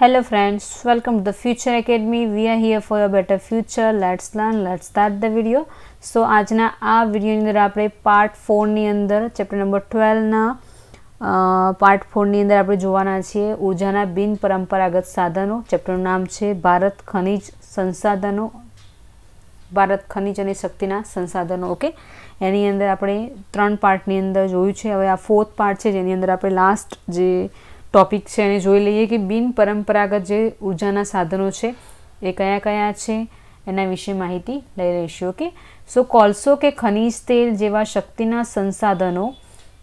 Hello friends, welcome to the Future Academy. We are here for a better future. Let's learn, let's start the video. સો આજના આ વિડીયોની અંદર આપણે part ફોરની અંદર ચેપ્ટર નંબર ટ્વેલ્વના પાર્ટ ફોરની અંદર આપણે જોવાના છીએ ઉર્જાના બિન પરંપરાગત સાધનો ચેપ્ટરનું નામ છે ભારત ખનિજ સંસાધનો ભારત ખનિજ અને શક્તિના સંસાધનો ઓકે એની અંદર આપણે ત્રણ પાર્ટની અંદર જોયું છે હવે આ ફોર્થ પાર્ટ છે જેની અંદર આપણે લાસ્ટ જે ટોપિક છે, એને જોઈ લઈએ કે બિન પરંપરાગત જે ઉર્જાના સાધનો છે, એ કયા કયા છે, એના વિશે માહિતી લઈ લઈશું, ઓકે? સો, કોલસો કે ખનિજ તેલ જેવા શક્તિના સંસાધનો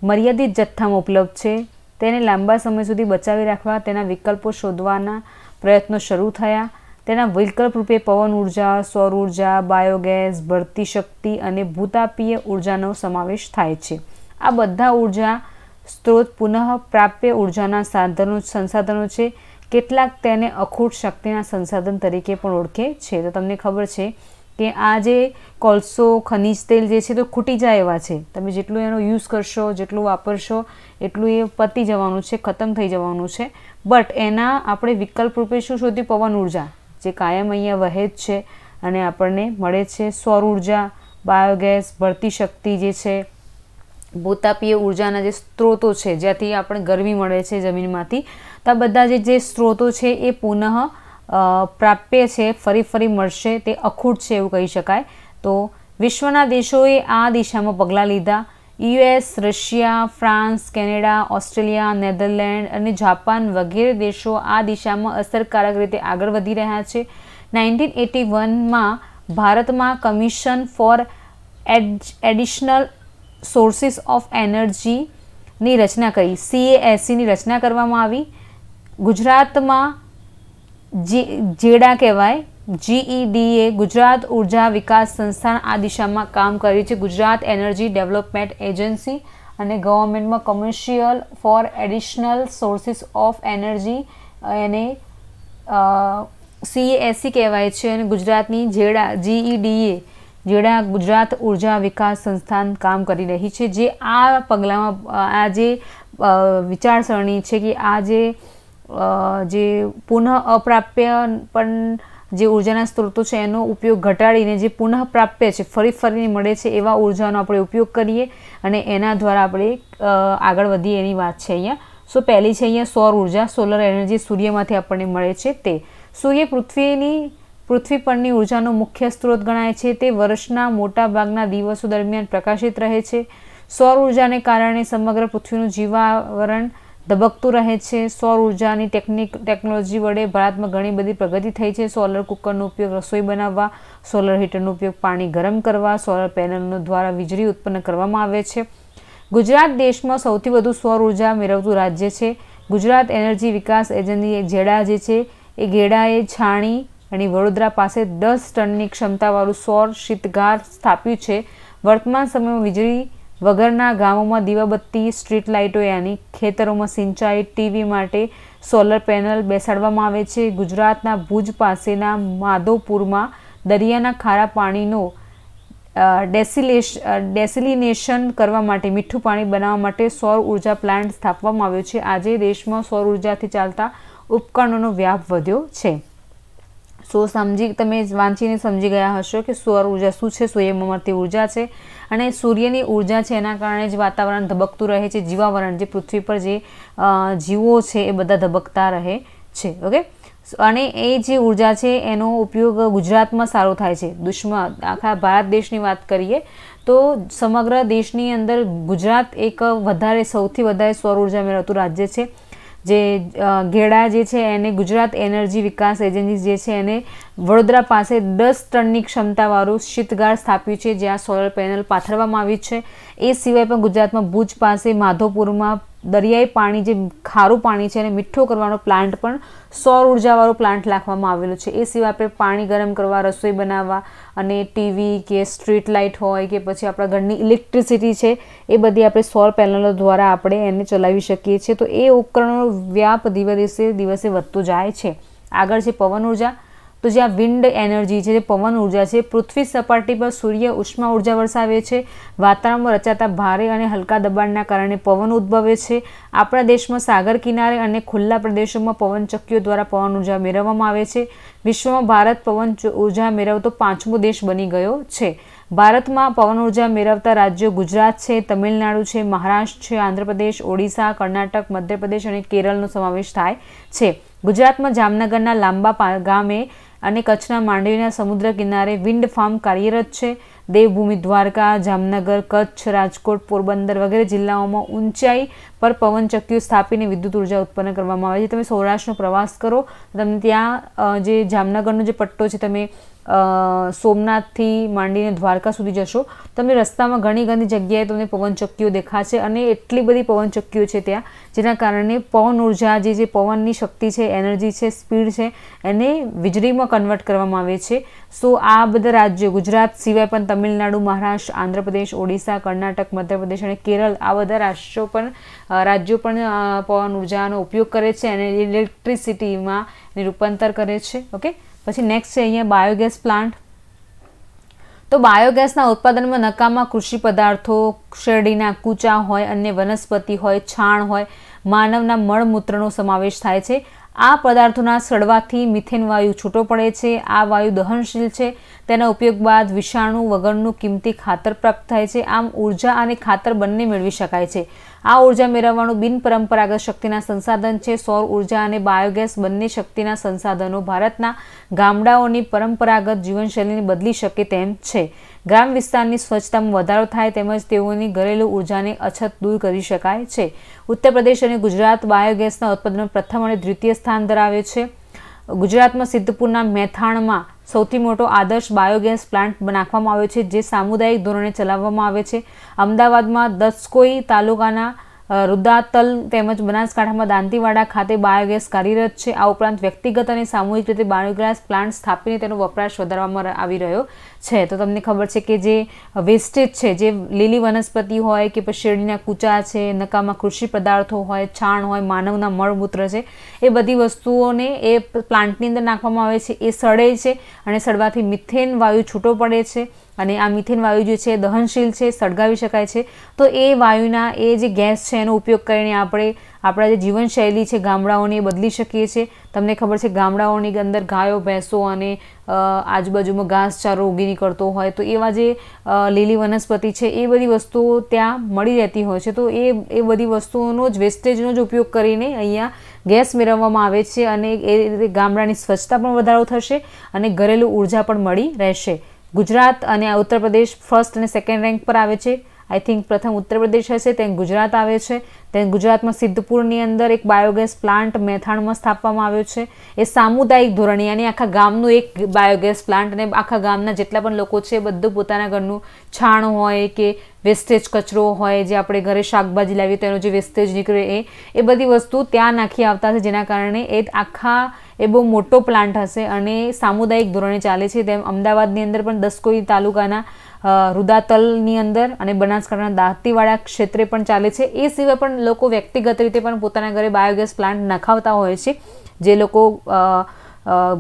મર્યાદિત જથ્થામાં ઉપલબ્ધ છે. તેને લાંબા સમય સુધી બચાવી રાખવા, તેના વિકલ્પો શોધવાના પ્રયત્નો શરૂ થયા. તેના વિકલ્પ રૂપે પવન ઊર્જા, સૌર ઊર્જા, બાયોગેસ, ભરતી શક્તિ અને ભૂતાપીય ઉર્જાનો સમાવેશ થાય છે. આ બધા ઊર્જા સ્ત્રોત પુનઃ પ્રાપ્ય ઉર્જાના સાધનો સંસાધનો છે. કેટલાક તેને અખૂટ શક્તિના સંસાધન તરીકે પણ ઓળખે છે. તો તમને ખબર છે કે આ જે કોલસો, ખનિજ તેલ જે છે તો ખૂટી જાય એવા છે. તમે જેટલું એનો યુઝ કરશો, જેટલું વાપરશો, એટલું એ પતી જવાનું છે, ખતમ થઈ જવાનું છે. બટ એના આપણે વિકલ્પ રૂપે શું શોધ્યું? પવન ઊર્જા, જે કાયમ અહીંયા વહે જ છે અને આપણને મળે છે. સૌર ઊર્જા, બાયોગેસ, ભરતી શક્તિ જે છે ભૂતાપીય ઉર્જાના જે સ્ત્રોતો છે, જ્યાંથી આપણે ગરમી મળે છે જમીનમાંથી, તો આ બધા જે સ્ત્રોતો છે એ પુનઃ પ્રાપ્ય છે, ફરી ફરી મળશે, તે અખૂટ છે એવું કહી શકાય. તો વિશ્વના દેશોએ આ દિશામાં પગલાં લીધા. US, Russia, France, Canada, Australia, Netherland અને જાપાન વગેરે દેશો આ દિશામાં અસરકારક રીતે આગળ વધી રહ્યા છે. નાઇન્ટીન એટી વનમાં ભારતમાં commission for additional sources of એનર્જીની રચના કરી. સીએએસસીની રચના કરવામાં આવી. ગુજરાતમાં જેડા કહેવાય જીઈડીએ ગુજરાત ઊર્જા વિકાસ સંસ્થાન આ દિશામાં કામ કર્યું છે. ગુજરાત એનર્જી ડેવલપમેન્ટ એજન્સી અને ગવર્મેન્ટમાં commercial for additional sources of energy એને સીએએસસી કહેવાય છે અને ગુજરાતની જેડા જીઈડીએ જેડા ગુજરાત ઊર્જા વિકાસ સંસ્થાન કામ કરી રહી છે, જે આ પગલામાં, આ જે વિચારસરણી છે કે આ જે જે પુનઃ અપ્રાપ્ય પણ જે ઉર્જાના સ્ત્રોતો છે, એનો ઉપયોગ ઘટાડીને જે પુનઃ પ્રાપ્ય છે, ફરી ફરીને મળે છે, એવા ઉર્જાનો આપણે ઉપયોગ કરીએ અને એના દ્વારા આપણે આગળ વધીએ એની વાત છે અહીંયા. સો, પહેલી છે અહીંયા સૌર ઊર્જા, સોલર એનર્જી સૂર્યમાંથી આપણને મળે છે તે. સૂર્ય પૃથ્વીની પૃથ્વી પરની ઉર્જાનો મુખ્ય સ્ત્રોત ગણાય છે. તે વર્ષના મોટા ભાગના દિવસો દરમિયાન પ્રકાશિત રહે છે. સૌર ઉર્જાને કારણે સમગ્ર પૃથ્વીનું જીવાવરણ ધબકતું રહે છે. સૌર ઉર્જાની ટેકનિક, ટેકનોલોજી વડે ભારતમાં ઘણી બધી પ્રગતિ થઈ છે. સોલર કુકરનો ઉપયોગ રસોઈ બનાવવા, સોલર હીટરનો ઉપયોગ પાણી ગરમ કરવા, સોલર પેનલનો દ્વારા વીજળી ઉત્પન્ન કરવામાં આવે છે. ગુજરાત દેશમાં સૌથી વધુ સૌર ઊર્જા મેળવતું રાજ્ય છે. Gujarat energy Vikas agency GEDA જે છે એ ગેડાએ છાણી અને વડોદરા પાસે દસ ટનની ક્ષમતાવાળું સૌર શીતગાર સ્થાપ્યું છે. વર્તમાન સમયમાં વીજળી વગરના ગામોમાં દીવાબત્તી, સ્ટ્રીટ લાઇટો યાની ખેતરોમાં સિંચાઈ, ટીવી માટે સોલર પેનલ બેસાડવામાં આવે છે. ગુજરાતના ભુજ પાસેના માધોપુરમાં દરિયાના ખારા પાણીનો ડેસિલેશ ડેસિલિનેશન કરવા માટે મીઠું પાણી બનાવવા માટે સૌર ઊર્જા પ્લાન્ટ સ્થાપવામાં આવ્યો છે. આજે દેશમાં સૌર ઉર્જાથી ચાલતા ઉપકરણોનો વ્યાપ વધ્યો છે. સો સમજી, તમે વાંચીને સમજી ગયા હશો કે સૌર ઊર્જા શું છે? સૂર્યમાં ઊર્જા છે અને સૂર્યની ઊર્જા છે એના કારણે જ વાતાવરણ ધબકતું રહે છે, જીવાવરણ જે પૃથ્વી પર જે જીવો છે એ બધા ધબકતા રહે છે, ઓકે? અને એ જે ઊર્જા છે એનો ઉપયોગ ગુજરાતમાં સારો થાય છે. દુશ્મન આખા ભારત દેશની વાત કરીએ તો સમગ્ર દેશની અંદર ગુજરાત એક વધારે, સૌથી વધારે સૌર ઊર્જા મેળવતું રાજ્ય છે. જે ઘેડા જે છે એને ગુજરાત એનર્જી વિકાસ એજન્સી જે છે એને વડોદરા પાસે દસ ટનની ક્ષમતાવાળું શીતગાર સ્થાપ્યું છે, જ્યાં સોલર પેનલ પાથરવામાં આવી છે. એ સિવાય પણ ગુજરાતમાં ભુજ પાસે માધવપુરમાં દરિયાઈ પાણી જે ખારું પાણી છે એને મીઠું કરવાનો પ્લાન્ટ પણ સૌર ઉર્જાવાળો પ્લાન્ટ રાખવામાં આવેલો છે. એ સિવાય આપણે પાણી ગરમ કરવા, રસોઈ બનાવવા અને ટીવી કે સ્ટ્રીટ લાઇટ હોય કે પછી આપણા ઘરની ઇલેક્ટ્રિસિટી છે, એ બધી આપણે સૌર પેનલો દ્વારા આપણે એને ચલાવી શકીએ છીએ. તો એ ઉપકરણોનો વ્યાપ દિવસે દિવસે વધતો જાય છે. આગળ છે પવન ઊર્જા. તો જે આ વિન્ડ એનર્જી છે, જે પવન ઊર્જા છે, પૃથ્વી સપાટી પર સૂર્ય ઉષ્મા ઊર્જા વરસાવે છે, વાતાવરણમાં રચાતા ભારે અને હલકા દબાણના કારણે પવન ઉદ્ભવે છે. આપણા દેશમાં સાગર કિનારે અને ખુલ્લા પ્રદેશોમાં પવનચક્કીઓ દ્વારા પવન ઊર્જા મેળવવામાં આવે છે. વિશ્વમાં ભારત પવન ઊર્જા મેળવતો પાંચમો દેશ બની ગયો છે. ભારતમાં પવન ઊર્જા મેળવતા રાજ્યો ગુજરાત છે, તમિલનાડુ છે, મહારાષ્ટ્ર છે, આંધ્રપ્રદેશ, ઓડિશા, કર્ણાટક, મધ્યપ્રદેશ અને કેરળનો સમાવેશ થાય છે. ગુજરાતમાં જામનગરના લાંબા ગામે અને કચ્છના માંડવીના સમુદ્ર કિનારે વિન્ડ ફાર્મ કાર્યરત છે. દેવભૂમિ દ્વારકા, જામનગર, કચ્છ, રાજકોટ, પોરબંદર વગેરે જિલ્લાઓમાં ઊંચાઈ પર પવનચક્કીઓ સ્થાપીને વિદ્યુત ઊર્જા ઉત્પન્ન કરવામાં આવે છે. તમે સૌરાષ્ટ્રનો પ્રવાસ કરો તમને ત્યાં જે જામનગરનો જે પટ્ટો છે, તમે સોમનાથથી માંડીને દ્વારકા સુધી જશો. તમને રસ્તામાં ઘણી ઘણી જગ્યાએ તમને પવનચક્કીઓ દેખાશે અને એટલી બધી પવનચક્કીઓ છે ત્યાં, જેના કારણે પવન ઊર્જા, જે જે પવનની શક્તિ છે, એનર્જી છે, સ્પીડ છે, એને વીજળીમાં કન્વર્ટ કરવામાં આવે છે. સો આ બધા રાજ્યો, ગુજરાત સિવાય પણ તમિલનાડુ, મહારાષ્ટ્ર, આંધ્રપ્રદેશ, ઓડિશા, કર્ણાટક, મધ્યપ્રદેશ અને કેરળ, આ બધા રાષ્ટ્રો પણ રાજ્યો પણ પવન ઉર્જાનો ઉપયોગ કરે છે અને ઇલેક્ટ્રિસિટીમાં રૂપાંતર કરે છે. ઓકે? પછી નેક્સ્ટ છે અહીંયા બાયોગેસ પ્લાન્ટ તો બાયોગેસના ઉત્પાદનમાં નકામા કૃષિ પદાર્થો, શેરડીના કૂચા હોય, અન્ય વનસ્પતિ હોય, છાણ હોય, માનવના મળમૂત્રનો સમાવેશ થાય છે. આ પદાર્થોના સડવાથી મિથેન વાયુ છૂટો પડે છે. આ વાયુ દહનશીલ છે. તેના ઉપયોગ બાદ વિષાણુ વગરનું કિંમતી ખાતર પ્રાપ્ત થાય છે. આમ ઊર્જા અને ખાતર બંને મેળવી શકાય છે. આ ઊર્જા મેળવવાનું બિનપરંપરાગત શક્તિના સંસાધન છે. સૌર ઊર્જા અને બાયોગેસ બંને શક્તિના સંસાધનો ભારતના ગામડાઓની પરંપરાગત જીવનશૈલીને બદલી શકે તેમ છે. ગ્રામ વિસ્તારની સ્વચ્છતામાં વધારો થાય તેમજ તેઓની ઘરેલું ઉર્જાની અછત દૂર કરી શકાય છે. ઉત્તર પ્રદેશ અને ગુજરાત બાયોગેસના ઉત્પાદનમાં પ્રથમ અને દ્વિતીય સ્થાન ધરાવે છે. ગુજરાતમાં સિદ્ધપુરના મેથાણમાં સૌથી મોટો આદર્શ બાયોગેસ પ્લાન્ટ નાખવામાં આવ્યો છે, જે સામુદાયિક ધોરણે ચલાવવામાં આવે છે. અમદાવાદમાં દસકોઈ તાલુકાના રુદાતલ તેમજ બનાસકાંઠામાં દાંતીવાડા ખાતે બાયોગેસ કાર્યરત છે. આ ઉપરાંત વ્યક્તિગત અને સામૂહિક રીતે બાયોગેસ પ્લાન્ટ સ્થાપીને તેનો વપરાશ વધારવામાં આવી રહ્યો છે. તો તમને ખબર છે કે જે વેસ્ટેજ છે, જે લીલી વનસ્પતિ હોય કે પછી શેરડીના કૂચા છે, નકામા કૃષિ પદાર્થો હોય, છાણ હોય, માનવના મળમૂત્ર છે, એ બધી વસ્તુઓને એ પ્લાન્ટની અંદર નાખવામાં આવે છે. એ સડે છે અને સડવાથી મિથેન વાયુ છૂટો પડે છે અને આ મિથેન વાયુ જે છે દહનશીલ છે, સળગાવી શકાય છે. તો એ વાયુના એ જે ગેસ છે એનો ઉપયોગ કરીને આપણે આપણા જે જીવનશૈલી છે, ગામડાઓની બદલી શકીએ છીએ. તમને ખબર છે ગામડાઓની અંદર ગાયો, ભેંસો અને આજુબાજુમાં ઘાસચારો ઉગી નીકળતો હોય તો એવા જે લીલી વનસ્પતિ છે એ બધી વસ્તુઓ ત્યાં મળી રહેતી હોય છે. તો એ એ બધી વસ્તુઓનો જ વેસ્ટેજનો જ ઉપયોગ કરીને અહીંયા ગેસ મેળવવામાં આવે છે અને એ રીતે ગામડાની સ્વચ્છતા પણ વધારો થશે અને ઘરેલું ઊર્જા પણ મળી રહેશે. ગુજરાત અને ઉત્તર પ્રદેશ ફર્સ્ટ અને સેકન્ડ રેન્ક પર આવે છે. આઈ થિંક પ્રથમ ઉત્તર પ્રદેશ હશે તે ગુજરાત આવે છે. તે ગુજરાતમાં સિદ્ધપુરની અંદર એક બાયોગેસ પ્લાન્ટ મેથાણમાં સ્થાપવામાં આવ્યો છે. એ સામુદાયિક ધોરણે, યાની આખા ગામનું એક બાયોગેસ પ્લાન્ટ અને આખા ગામના જેટલા પણ લોકો છે બધું પોતાના ઘરનું છાણ હોય કે વેસ્ટેજ કચરો હોય, જે આપણે ઘરે શાકભાજી લાવીએ તેનો જે વેસ્ટેજ નીકળે એ એ બધી વસ્તુ ત્યાં નાખી આવતા છે. જેના કારણે એ આખા એ બહુ મોટો પ્લાન્ટ હશે અને સામુદાયિક ધોરણે ચાલે છે. તેમ અમદાવાદની અંદર પણ દસકોઈ તાલુકાના રુદાતલની અંદર અને બનાસકાંઠાના દાંતીવાડા ક્ષેત્રે પણ ચાલે છે. એ સિવાય પણ લોકો વ્યક્તિગત રીતે પણ પોતાના ઘરે બાયોગેસ પ્લાન્ટ નખાવતા હોય છે. જે લોકો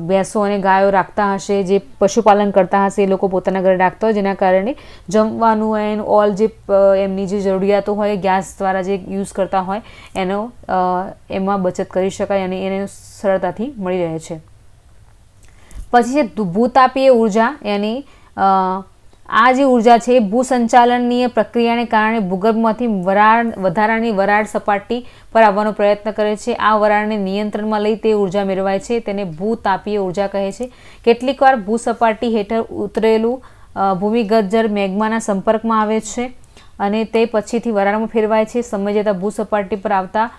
ભેંસો અને ગાયો રાખતા હશે, જે પશુપાલન કરતા હશે, એ લોકો પોતાના ઘરે રાખતા હોય, જેના કારણે જમવાનું એન્ડ ઓલ જે એમની જે જરૂરિયાતો હોય, ગેસ દ્વારા જે યુઝ કરતા હોય, એનો એમાં બચત કરી શકાય અને એને સરળતાથી મળી રહે છે. પછી છે, ભૂતાપીય ઊર્જા, એની આ જે ઊર્જા છે ભૂસંચાલનીય પ્રક્રિયાને કારણે ભૂગર્ભમાંથી વરાળ વધારાની વરાળ સપાટી પર આવવાનો પ્રયત્ન કરે છે. આ વરાળને નિયંત્રણમાં લઈ તે ઊર્જા મેળવાય છે. તેને ભૂતાપીય ઊર્જા કહે છે. કેટલીકવાર ભૂસપાટી હેઠળ ઉતરેલું ભૂમિગત જળ મેગમાના સંપર્કમાં આવે છે અને તે પછીથી વરાળમાં ફેરવાય છે. સમય જતાં ભૂસપાટી પર આવતા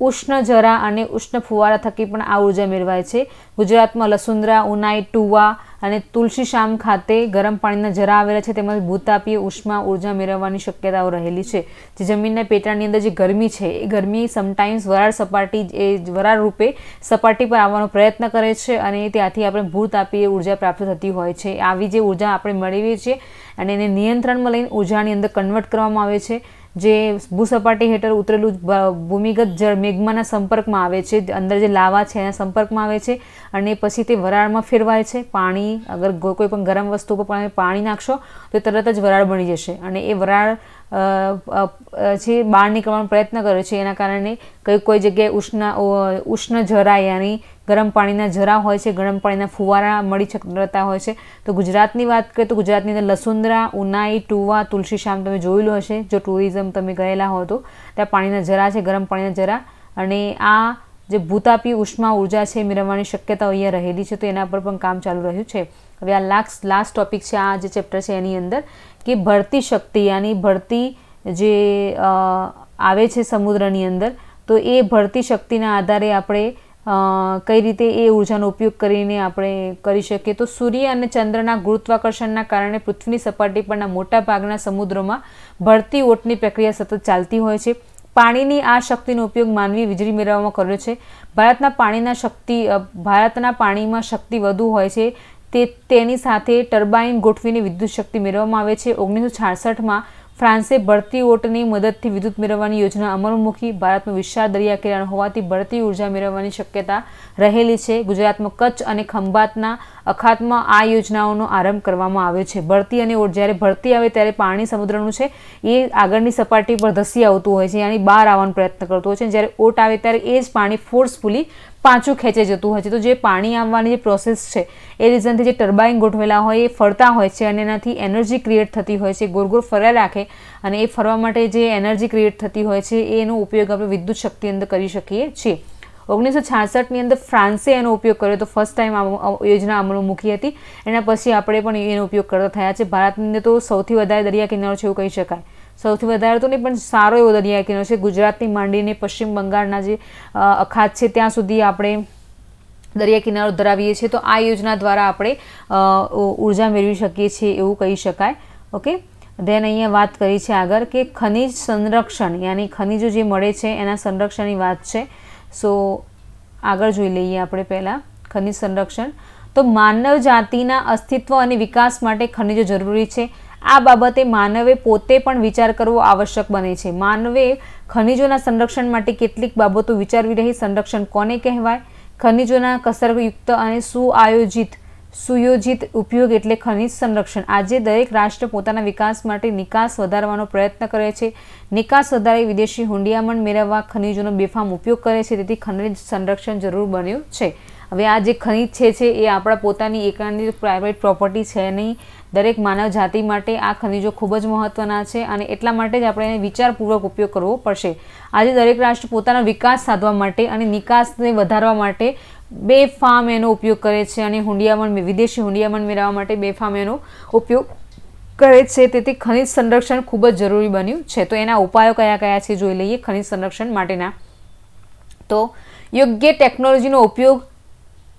ઉષ્ણ જરા અને ઉષ્ણ ફુવારા થકી પણ આ ઊર્જા મેળવાય છે. ગુજરાતમાં લસુંદરા, ઉનાઈ, ટુવા અને તુલસી શામ ખાતે ગરમ પાણીના જરા આવેલા છે, તેમજ ભૂતાપીય ઉષ્મા ઊર્જા મેળવવાની શક્યતાઓ રહેલી છે. જે જમીનના પેટાની અંદર જે ગરમી છે, એ ગરમી સમટાઈમ્સ વરાળ સપાટી એ વરાળ રૂપે સપાટી પર આવવાનો પ્રયત્ન કરે છે અને ત્યાંથી આપણે ભૂતાપીય ઊર્જા પ્રાપ્ત થતી હોય છે. આવી જે ઊર્જા આપણે મેળવીએ છીએ અને એને નિયંત્રણમાં લઈને ઉર્જાની અંદર કન્વર્ટ કરવામાં આવે છે. જે ભૂસપાટી હેઠળ ઉતરેલું ભૂમિગત જળ મેઘમાના સંપર્કમાં આવે છે. અંદર જે લાવા છે એના સંપર્કમાં આવે છે અને પછી તે વરાળમાં ફેરવાય છે. પાણી, અગર કોઈ પણ ગરમ વસ્તુ પર પાણી નાખશો તો તરત જ વરાળ બની જશે અને એ વરાળ જે બહાર નીકળવાનો પ્રયત્ન કરે છે એના કારણે કઈ કોઈ જગ્યાએ ઉષ્ણ ઉષ્ણ જરા યાની ગરમ પાણીના જરા હોય છે, ગરમ પાણીના ફુવારા મળી શકતા હોય છે. તો ગુજરાતની વાત કરીએ તો ગુજરાતની અંદર લસુંદરા, ઉનાઈ, ટુવા, તુલસી શામ તમે જોયેલું હશે, જો ટુરિઝમ તમે ગયેલા હો તો. ત્યાં પાણીના જરા છે, ગરમ પાણીના જરા. અને આ જે ભૂતાપી ઉષ્મા ઊર્જા છે મેળવવાની શક્યતાઓ અહીંયા રહેલી છે, તો એના પર પણ કામ ચાલુ રહ્યું છે. હવે આ લાસ્ટ લાસ્ટ ટોપિક છે, આ જે ચેપ્ટર છે એની અંદર, કે ભરતી શક્તિ, યાની ભરતી જે આવે છે સમુદ્રની અંદર, તો એ ભરતી શક્તિના આધારે આપણે કઈ રીતે એ ઉર્જાનો ઉપયોગ કરીને આપણે કરી શકીએ? તો સૂર્ય અને ચંદ્રના ગુરુત્વાકર્ષણના કારણે પૃથ્વીની સપાટી પરના મોટા ભાગના સમુદ્રોમાં ભરતી ઓટની પ્રક્રિયા સતત ચાલતી હોય છે. પાણીની આ શક્તિનો ઉપયોગ માનવી વીજળી મેળવવામાં કર્યો છે. ભારતના પાણીના શક્તિ ભારતના પાણીમાં શક્તિ વધુ હોય છે. તે, તેની સાથે ટર્બાઇન ગોઠવીને વિદ્યુત શક્તિ મેળવવામાં આવે છે. ઓગણીસો છાસઠમાં ફ્રાન્સે બળતી ઓટની મદદથી વિદ્યુત મેળવવાની યોજના અમલમાં મૂકી ભારતમાં વિશાળ દરિયા કિનારો હોવાથી બળતી ઊર્જા મેળવવાની શક્યતા રહેલી છે. ગુજરાતમાં કચ્છ અને ખંભાતના અખાતમાં આ યોજનાઓનો આરંભ કરવામાં આવ્યો છે. બળતી અને ઓટ જ્યારે ભરતી આવે ત્યારે પાણી સમુદ્રનું છે, એ આગળની સપાટી પર ધસી આવતું હોય છે, યાની બહાર આવવાનો પ્રયત્ન કરતું હોય છે. જ્યારે ઓટ આવે ત્યારે એ જ પાણી ફોર્સફુલી પાછું ખેંચે જતું હોય છે. તો જે પાણી આવવાની જે પ્રોસેસ છે, એ રીઝનથી જે ટર્બાઇન ગોઠવેલા હોય, એ ફરતા હોય છે અને એનાથી એનર્જી ક્રિએટ થતી હોય છે ગોળ ગોળ ફર્યા રાખે અને એ ફરવા માટે જે એનર્જી ક્રિએટ થતી હોય છે એનો ઉપયોગ આપણે વિદ્યુત શક્તિ અંદર કરી શકીએ છીએ. ઓગણીસો છાસઠની અંદર ફ્રાન્સે એનો ઉપયોગ કર્યો તો ફર્સ્ટ ટાઈમ યોજના અમલમાં મૂકી હતી. એના પછી આપણે પણ એનો ઉપયોગ કરતા થયા છે. ભારતની અંદર તો સૌથી વધારે દરિયા કિનારો છે એવું કહી શકાય. સૌથી વધારે તો નહીં, પણ સારો એવો દરિયા કિનારો છે. ગુજરાતની માંડીને પશ્ચિમ બંગાળના જે અખાત છે, ત્યાં સુધી આપણે દરિયા કિનારો ધરાવીએ છીએ. તો આ યોજના દ્વારા આપણે ઊર્જા મેળવી શકીએ છીએ એવું કહી શકાય. ઓકે? દેન અહીંયા વાત કરી છે આગળ કે ખનિજ સંરક્ષણ, યાની ખનિજો જે મળે છે, એના સંરક્ષણની વાત છે. સો આગળ જોઈ લઈએ આપણે પહેલાં ખનિજ સંરક્ષણ. તો માનવ જાતિના અસ્તિત્વ અને વિકાસ માટે ખનિજો જરૂરી છે. આ બાબતે માનવે પોતે પણ વિચાર કરવો આવશ્યક બને છે. માનવે ખનિજોના સંરક્ષણ માટે કેટલીક બાબતો વિચારવી રહી. સંરક્ષણ કોને કહેવાય? ખનિજોના કસરયુક્ત અને સુઆયોજિત, સુયોજિત ઉપયોગ એટલે ખનિજ સંરક્ષણ. આજે દરેક રાષ્ટ્ર પોતાના વિકાસ માટે નિકાસ વધારવાનો પ્રયત્ન કરે છે. નિકાસ વધારે વિદેશી હુંડિયામણ મેળવવા ખનિજોનો બેફામ ઉપયોગ કરે છે. તેથી ખનિજ સંરક્ષણ જરૂર બન્યું છે. હવે આ જે ખનિજ છે એ આપણા પોતાની એકાની પ્રાઇવેટ પ્રોપર્ટી છે નહીં. દરેક માનવ જાતિ માટે આ ખનિજો ખૂબ જ મહત્ત્વના છે અને એટલા માટે જ આપણે એને વિચારપૂર્વક ઉપયોગ કરવો પડશે. આજે દરેક રાષ્ટ્ર પોતાનો વિકાસ સાધવા માટે અને નિકાસને વધારવા માટે બે ફાર્મ એનો ઉપયોગ કરે છે અને હુંડિયામણ વિદેશી હુંડિયામણ મેળવવા માટે બે ફાર્મ એનો ઉપયોગ કરે છે. તેથી ખનિજ સંરક્ષણ ખૂબ જ જરૂરી બન્યું છે. તો એના ઉપાયો કયા કયા છે? જોઈ લઈએ ખનિજ સંરક્ષણ માટેના. તો યોગ્ય ટેકનોલોજીનો ઉપયોગ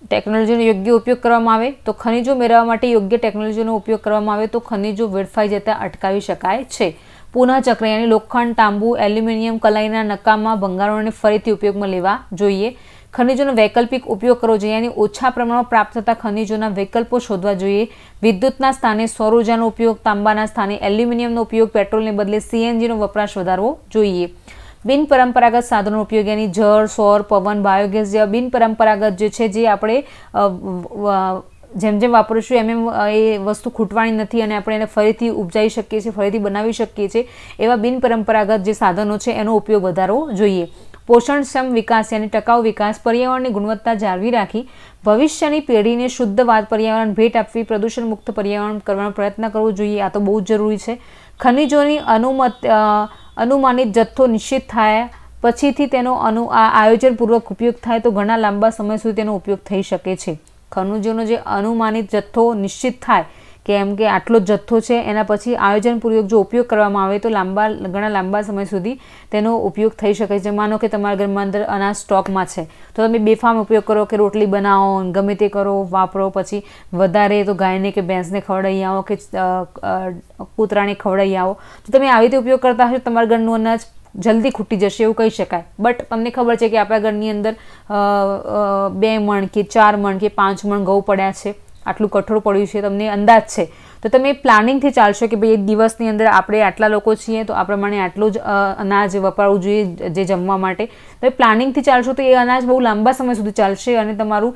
ટેકનોલોજીનો યોગ્ય ઉપયોગ કરવામાં આવે તો ખનિજો મેળવવા માટે યોગ્ય ટેકનોલોજીનો ઉપયોગ કરવામાં આવે તો ખનિજો વેડફાઈ જતા અટકાવી શકાય છે. પુનઃચક્ર યાની લોખંડ, તાંબુ, એલ્યુમિનિયમ કલાઈના નકામા ભંગારોને ફરીથી ઉપયોગમાં લેવા જોઈએ. ખનિજોનો વૈકલ્પિક ઉપયોગ કરવો જોઈએ યાની ઓછા પ્રમાણમાં પ્રાપ્ત થતા ખનિજોના વિકલ્પો શોધવા જોઈએ. વિદ્યુતના સ્થાને સૌર ઉપયોગ, તાંબાના સ્થાને એલ્યુમિનિયમનો ઉપયોગ, પેટ્રોલને બદલે સીએનજીનો વપરાશ વધારવો જોઈએ. બિન પરંપરાગત સાધનો ઉપયોગ એની જળ, સૌર, પવન, બાયોગેસ જેવા બિન પરંપરાગત જે છે, જે આપણે જેમ જેમ વાપરીશું, એમ એમ એ વસ્તુ ખૂટવાની નથી અને આપણે એને ફરીથી ઉપજાવી શકીએ છીએ, ફરીથી બનાવી શકીએ છીએ, એવા બિન પરંપરાગત જે સાધનો છે, એનો ઉપયોગ વધારવો જોઈએ. પોષણક્ષમ વિકાસ અને ટકાઉ વિકાસ, પર્યાવરણની ગુણવત્તા જાળવી રાખી, ભવિષ્યની પેઢીને શુદ્ધ વાત પર્યાવરણ, ભેટ આપવી, પ્રદૂષણ મુક્ત પર્યાવરણ કરવાનો પ્રયત્ન કરવો જોઈએ, આ તો બહુ જ જરૂરી છે. ખનિજોની અનુમત અનુમાનિત જથ્થો નિશ્ચિત થાય, પછીથી તેનો અનુ આયોજનપૂર્વક ઉપયોગ થાય તો ઘણા લાંબા સમય સુધી તેનો ઉપયોગ થઈ શકે છે. ખનિજોનો જે અનુમાનિત જથ્થો નિશ્ચિત થાય કે એમ કે આટલો જથ્થો છે, એના પછી આયોજનપૂર્વક જો ઉપયોગ કરવામાં આવે તો લાંબા, ઘણા લાંબા સમય સુધી તેનો ઉપયોગ થઈ શકે છે. માનો કે તમારા ઘરમાં અંદર અનાજ સ્ટોકમાં છે, તો તમે બેફામ ઉપયોગ કરો કે રોટલી બનાવો, ગમે તે કરો, વાપરો. પછી વધારે તો ગાયને કે ભેંસને ખવડાવી આવો કે કૂતરાને ખવડાવી આવો. તો તમે આવી રીતે ઉપયોગ કરતા હશો, તમારા ઘરનું અનાજ જલ્દી ખૂટી જશે એવું કહી શકાય. બટ તમને ખબર છે કે આપણા ઘરની અંદર બે મણ કે ચાર મણ કે પાંચ મણ ઘઉં પડ્યા છે. આટલું કઠોળ પડ્યું છે, તમને અંદાજ છે. તો તમે પ્લાનિંગથી ચાલશો કે ભાઈ એક દિવસની અંદર આપણે આટલા લોકો છીએ તો આ પ્રમાણે આટલું જ અનાજ વપરાવું જોઈએ જે જમવા માટે. તો પ્લાનિંગથી ચાલશો તો એ અનાજ બહુ લાંબા સમય સુધી ચાલશે અને તમારું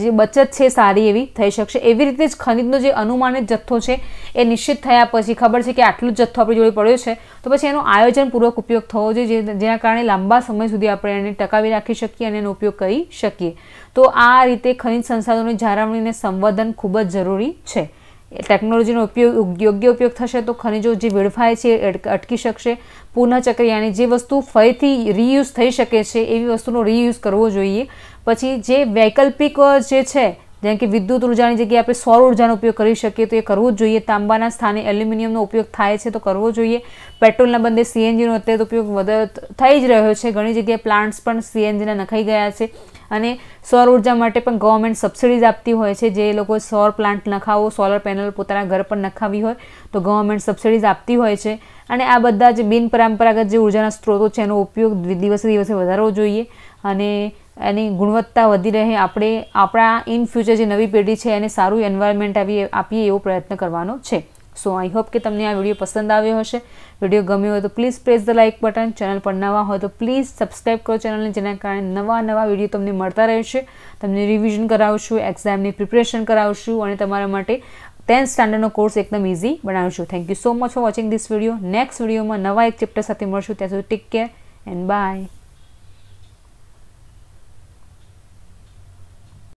જે બચત છે સારી એવી થઈ શકશે. એવી રીતે જ ખનિજનો જે અનુમાનિત જથ્થો છે એ નિશ્ચિત થયા પછી ખબર છે કે આટલું જ જથ્થો આપણી જોડે પડ્યો છે. તો પછી એનો આયોજનપૂર્વક ઉપયોગ થવો જોઈએ જેના કારણે લાંબા સમય સુધી આપણે એને ટકાવી રાખી શકીએ અને એનો ઉપયોગ કરી શકીએ. તો આ રીતે ખનિજ સંસાધનોની જાળવણીને સંવર્ધન ખૂબ જ જરૂરી છે. ટેકનોલોજીનો ઉપયોગ યોગ્ય ઉપયોગ થશે તો ખનિજો જે વેડફાય છે અટકી શકશે. પુનઃચક્રિયાની જે વસ્તુ ફરીથી રીયુઝ થઈ શકે છે એવી વસ્તુનો રીયુઝ કરવો જોઈએ. પછી જે વૈકલ્પિક જે છે, જેમ કે વિદ્યુત ઉર્જાની જગ્યાએ આપણે સૌર ઉર્જાનો ઉપયોગ કરી શકીએ તો એ કરવું જ જોઈએ. તાંબાના સ્થાને એલ્યુમિનિયમનો ઉપયોગ થાય છે તો કરવો જોઈએ. પેટ્રોલના બંને સીએનજીનો અત્યારે ઉપયોગ વધારે થઈ જ રહ્યો છે. ઘણી જગ્યાએ પ્લાન્ટ્સ પણ સીએનજીના નખાઈ ગયા છે. અને સૌર ઊર્જા માટે પણ ગવર્મેન્ટ સબસિડીઝ આપતી હોય છે. જે લોકો સૌર પ્લાન્ટ નખાવો સોલર પેનલ પોતાના ઘર પર નખાવી હોય, તો ગવર્મેન્ટ સબસિડીઝ આપતી હોય છે. અને આ બધા જે બિનપરંપરાગત જે ઉર્જાના સ્ત્રોતો છે, એનો ઉપયોગ દિવસે દિવસે વધારવો જોઈએ. અને એની ગુણવત્તા વધી રહે. આપણે, આપણા ઇન ફ્યુચર જે નવી પેઢી છે, એને સારું એન્વાયરમેન્ટ આપીએ આપીએ એવો પ્રયત્ન કરવાનો છે. સો આઈ હોપ કે તમને આ વીડિયો પસંદ આવ્યો હશે. વીડિયો ગમ્યો હોય તો please press the like button channel પર નવા હોય તો પ્લીઝ સબસ્ક્રાઈબ કરો ચેનલને જેના કારણે નવા નવા વીડિયો તમને મળતા રહેશે. તમને રિવિઝન કરાવશું એક્ઝામની પ્રિપરેશન કરાવશું અને તમારા માટે ટેન્થ સ્ટાન્ડર્ડનો કોર્સ એકદમ ઇઝી બનાવશું. Thank you so much for watching this video next વિડીયોમાં નવા એક ચેપ્ટર સાથે મળશું. ત્યાં સુધી ટેક કેર એન્ડ બાય